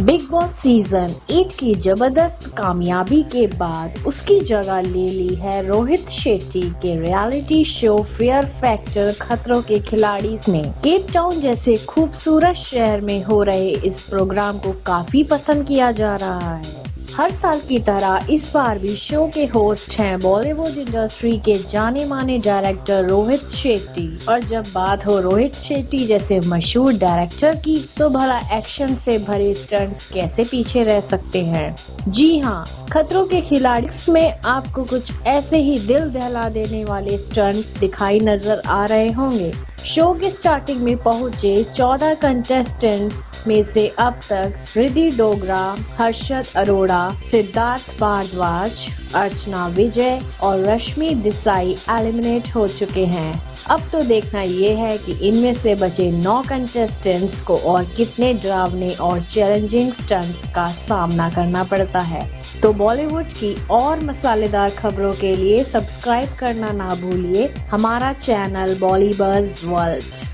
Big boss season eight की ज़बरदस्त कामयाबी के बाद उसकी जगह ले ली है रोहित शेट्टी के रियलिटी शो फेयर फैक्टर खतरों के खिलाड़ी ने। केप टाउन जैसे खूबसूरत शहर में हो रहे इस प्रोग्राम को काफ़ी पसंद किया जा रहा है। हर साल की तरह इस बार भी शो के होस्ट हैं बॉलीवुड इंडस्ट्री के जाने माने डायरेक्टर रोहित शेट्टी। और जब बात हो रोहित शेट्टी जैसे मशहूर डायरेक्टर की तो भला एक्शन से भरे स्टंट्स कैसे पीछे रह सकते हैं? जी हाँ खतरों के खिलाड़ी में आपको कुछ ऐसे ही दिल दहला देने वाले स्टंट्स दिखाई नज़र आ रहे होंगे। शो के स्टार्टिंग में पहुँचे 14 कंटेस्टेंट्स में से अब तक रिधि डोगरा, हर्षद अरोड़ा, सिद्धार्थ भारद्वाज, अर्चना विजय और रश्मि देसाई एलिमिनेट हो चुके हैं। अब तो देखना ये है कि इनमें से बचे नौ कंटेस्टेंट्स को और कितने डरावने और चैलेंजिंग स्टंट्स का सामना करना पड़ता है। तो बॉलीवुड की और मसालेदार खबरों के लिए सब्सक्राइब करना ना भूलिए हमारा चैनल बॉलीबर्स वर्ल्ड